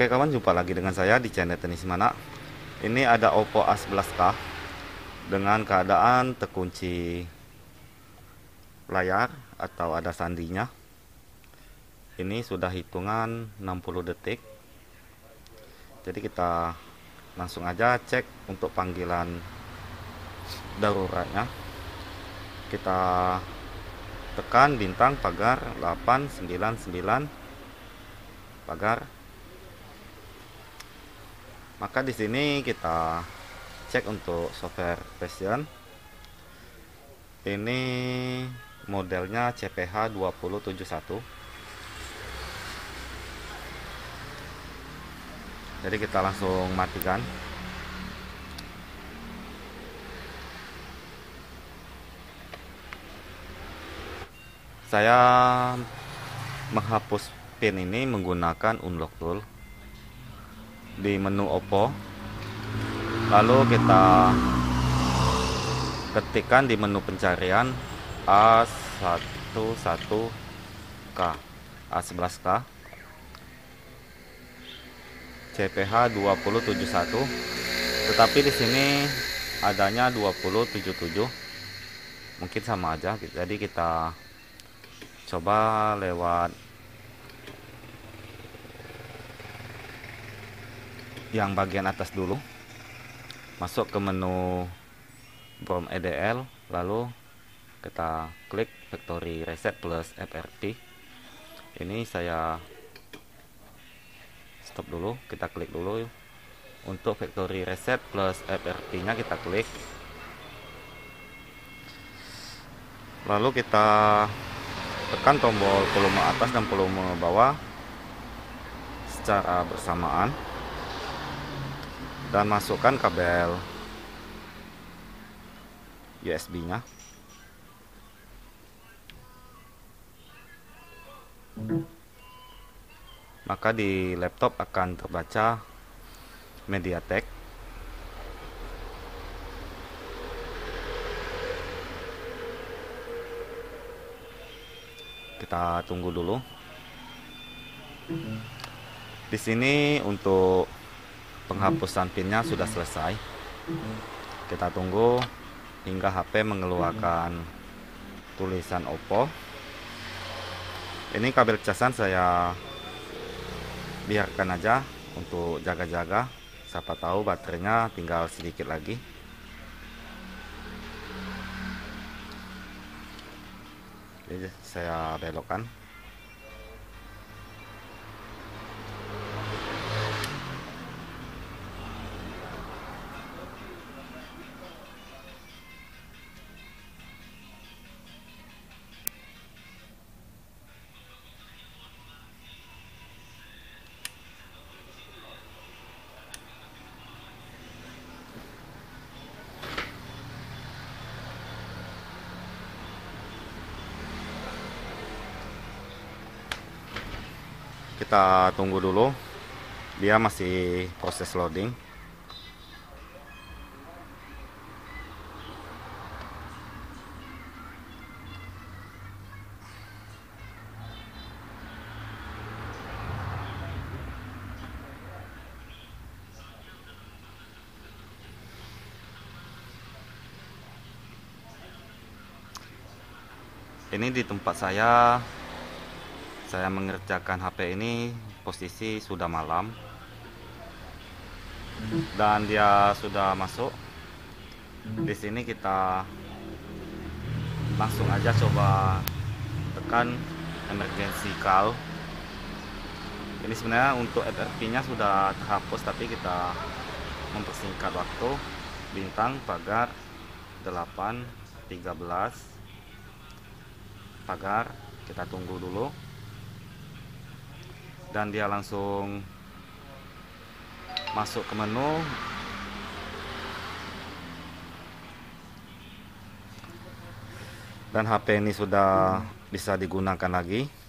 Oke kawan jumpa lagi dengan saya di channel tenis mana. Ini ada Oppo A11k Dengan keadaan terkunci layar atau ada sandinya. Ini sudah hitungan 60 detik. Jadi kita langsung aja cek untuk panggilan daruratnya. Kita tekan bintang pagar 899 pagar maka di sini kita cek untuk software version ini modelnya CPH 2071 jadi kita langsung matikan. Saya menghapus pin ini menggunakan unlock tool di menu Oppo. Lalu kita ketikkan di menu pencarian A11K A11K CPH 2071 tetapi di sini adanya 2077 mungkin sama aja. Jadi kita coba lewat yang bagian atas dulu. Masuk ke menu BROM EDL lalu kita klik factory reset plus FRP ini saya stop dulu kita klik dulu. Untuk factory reset plus FRP nya kita klik. Lalu kita tekan tombol volume atas dan volume bawah secara bersamaan dan masukkan kabel USB nya. Maka di laptop akan terbaca MediaTek. Kita tunggu dulu. Di sini untuk penghapusan pinnya sudah selesai. Kita tunggu hingga HP mengeluarkan tulisan Oppo. Ini kabel casan saya biarkan aja untuk jaga-jaga. Siapa tahu baterainya tinggal sedikit lagi. Jadi saya belokkan kita tunggu dulu. Dia masih proses loading. Ini di tempat saya saya mengerjakan HP ini posisi sudah malam. Dan dia sudah masuk. Di sini kita langsung aja coba tekan emergency call. Ini sebenarnya untuk FRP nya sudah terhapus tapi kita mempersingkat waktu. Bintang pagar 8 13 pagar kita tunggu dulu dan dia langsung masuk ke menu. Dan HP ini sudah bisa digunakan lagi